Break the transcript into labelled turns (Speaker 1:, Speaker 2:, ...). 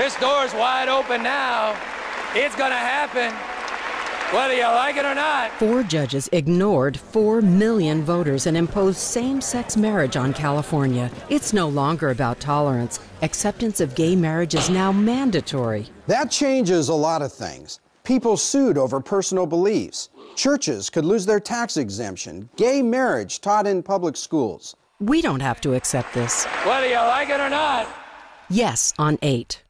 Speaker 1: This door is wide open now. It's going to happen, whether you like it or not.
Speaker 2: Four judges ignored 4 million voters and imposed same sex marriage on California. It's no longer about tolerance. Acceptance of gay marriage is now mandatory.
Speaker 3: That changes a lot of things. People sued over personal beliefs. Churches could lose their tax exemption. Gay marriage taught in public schools.
Speaker 2: We don't have to accept this.
Speaker 1: Whether you like it or not.
Speaker 2: Yes on 8.